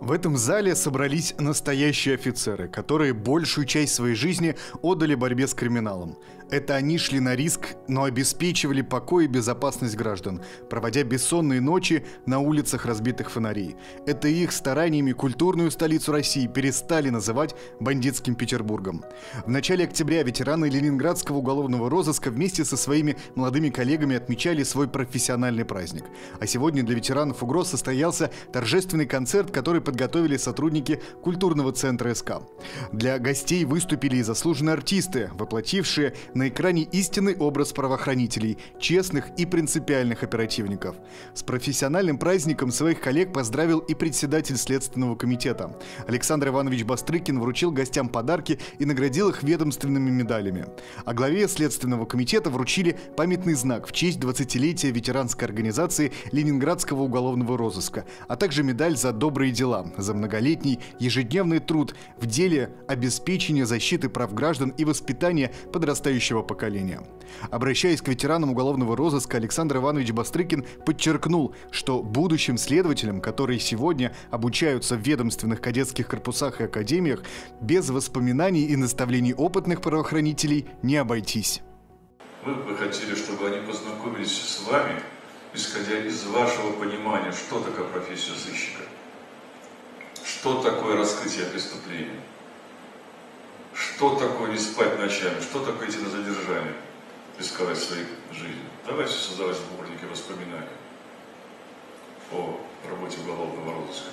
В этом зале собрались настоящие офицеры, которые большую часть своей жизни отдали борьбе с криминалом. Это они шли на риск, но обеспечивали покой и безопасность граждан, проводя бессонные ночи на улицах разбитых фонарей. Это их стараниями культурную столицу России перестали называть бандитским Петербургом. В начале октября ветераны Ленинградского уголовного розыска вместе со своими молодыми коллегами отмечали свой профессиональный праздник. А сегодня для ветеранов УГРО состоялся торжественный концерт, который подготовили сотрудники культурного центра СК. Для гостей выступили и заслуженные артисты, воплотившие на экране истинный образ правоохранителей, честных и принципиальных оперативников. С профессиональным праздником своих коллег поздравил и председатель Следственного комитета. Александр Иванович Бастрыкин вручил гостям подарки и наградил их ведомственными медалями. А главе Следственного комитета вручили памятный знак в честь 20-летия ветеранской организации Ленинградского уголовного розыска, а также медаль за добрые дела, за многолетний ежедневный труд в деле обеспечения защиты прав граждан и воспитания подрастающего поколения. Обращаясь к ветеранам уголовного розыска, Александр Иванович Бастрыкин подчеркнул, что будущим следователям, которые сегодня обучаются в ведомственных кадетских корпусах и академиях, без воспоминаний и наставлений опытных правоохранителей не обойтись. Мы бы хотели, чтобы они познакомились с вами, исходя из вашего понимания, что такое профессия сыщика, что такое раскрытие преступления что такое не спать ночами, что такое идти на задержание, рисковать своей жизнью. Давайте создавать сборники воспоминаний о работе уголовного розыска.